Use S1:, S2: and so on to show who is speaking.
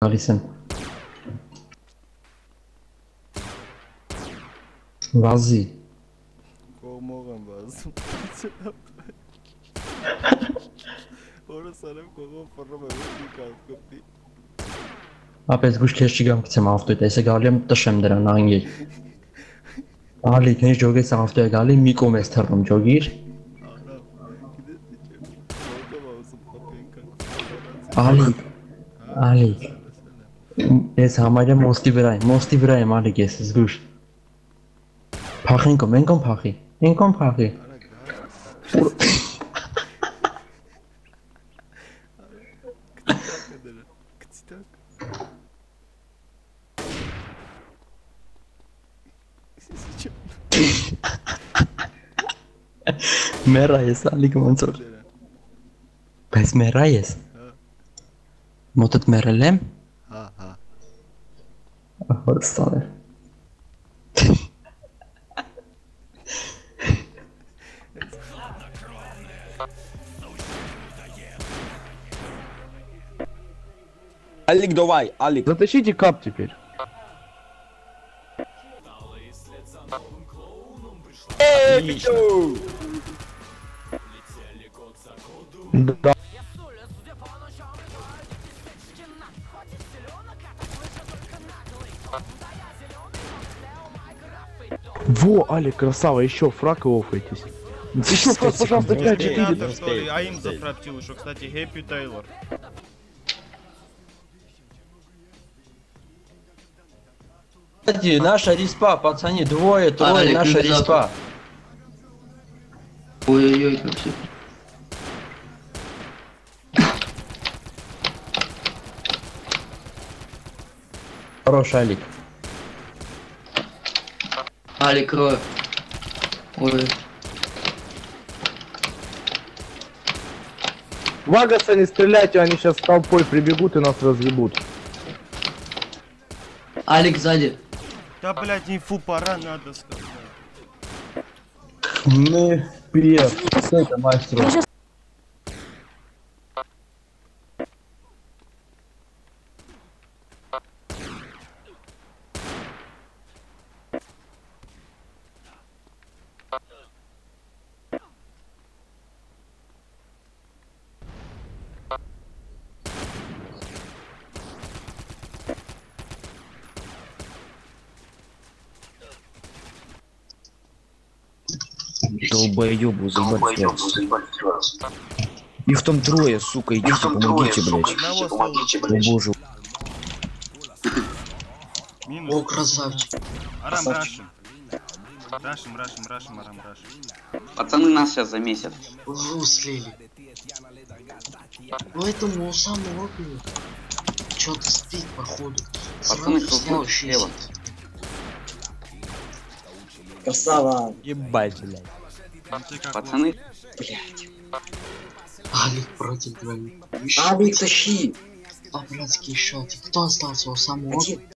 S1: Գալիս եմ։ Վազի։
S2: Կողմող եմ վազում։ Որը սարեմ կողմով պռում եմ, մի կարդ կպտի։
S1: Ապես գուշ կես չի գամ կցեմ ավտոյտ, ես է գալի եմ տշեմ դրան անգեր։ Ալի, նեջ ջոգես ավտոյ գալի, մի կոմ ես թրնում ջոգիր։ Ալի, Ալի, հա։ Ես համարյա մոստի վրա եմ, մոստի վրա եմ ալի ես զգուշ։ Փախենք, ում փախի։ Մենք ում փախի։
S2: է դրա։ Կցիտակ։
S1: Մերա ես ալի ոնց որ։ Բայց մերա ես։
S2: Հա։
S1: Մոտդ մերել եմ։ Хватит
S3: Алик, давай, Алик.
S4: Затащите кап теперь.
S3: Э, Отлично.
S4: Да. Во, Алик, красава, еще фраг и офайтесь. Еще фраг, пожалуйста, 5-4.
S2: Терминатор, что ли? А им зафраптил, что, кстати, Хэппи Тейлор.
S1: Кстати, наша респа, пацаны, двое, трое,
S5: Алик,
S1: наша респа.
S5: Ой-ой-ой, как все.
S1: Хорош, Алик.
S5: Али, крой. Ой,
S4: Вагаса не стреляйте, они сейчас толпой прибегут и нас разъебут.
S5: Алик сзади.
S2: Да, блядь, инфу пора, надо сказать.
S1: Мы вперед. С это мастеру.
S3: Долбоёбу, заебать вас. Их там трое, сука, идите, помогите, блядь.
S2: Слова.
S3: О боже.
S5: О,
S2: Минус.
S5: красавчик.
S2: Арам рашим. Рашим, рашим, рашим, арам рашим.
S6: Пацаны нас сейчас замесят.
S5: Фу, слили. Ну этому у самого опыта. Чё-то спит, походу.
S6: Пацаны, кто слева?
S5: 60.
S3: Ебать, блядь.
S6: Пацаны,
S5: Алик против двоих. Алик, тащи. Блядский шотик. Кто остался у самого?